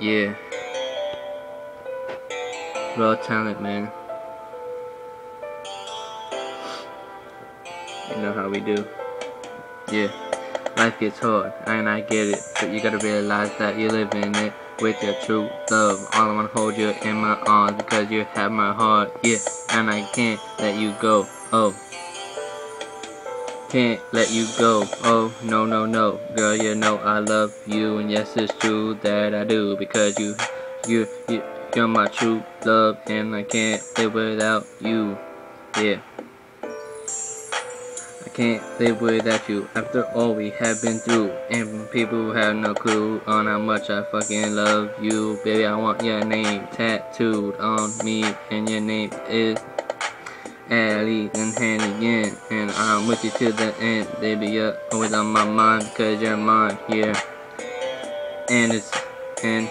Yeah. Raw talent, man. You know how we do. Yeah. Life gets hard, and I get it, but you gotta realize that you're living it with your true love. All I wanna hold you in my arms because you have my heart, yeah, and I can't let you go. Oh, can't let you go. Oh, no, no, no, girl, you know I love you, and yes, it's true that I do. Because you, you, you, you're my true love, and I can't live without you, yeah. I can't live without you. After all we have been through. And people have no clue on how much I fucking love you. Baby, I want your name tattooed on me, and your name is Allie and hand again. And I'm with you to the end, baby. Always on my mind because you're mine, yeah. And it's, and,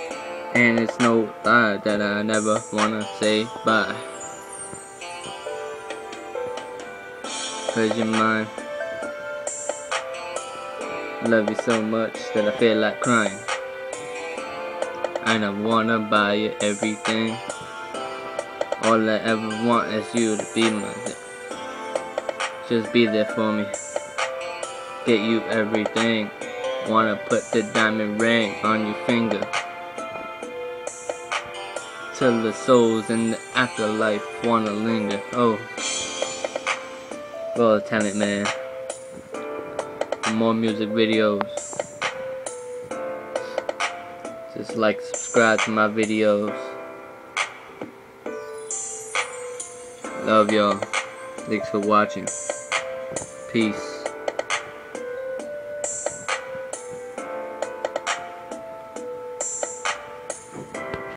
and it's no lie that I never wanna say bye. Cause you're mine. Love you so much that I feel like crying. And I wanna buy you everything. All I ever want is you to be my Just be there for me. Get you everything. Wanna put the diamond ring on your finger. Till the souls in the afterlife wanna linger. Oh. Well, talent man. For more music videos, just like, subscribe to my videos. Love y'all. Thanks for watching. Peace.